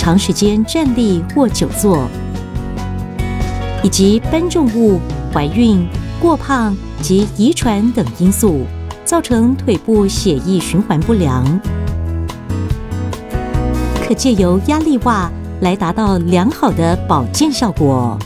长时间站立或久坐，以及搬重物、怀孕、过胖及遗传等因素造成腿部血液循环不良。可借由压力袜来达到良好的保健效果。